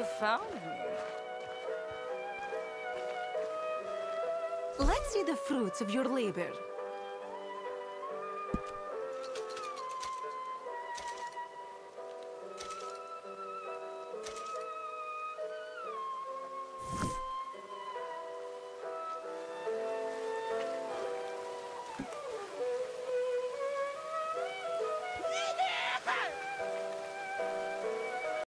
You found me. Let's see the fruits of your labor.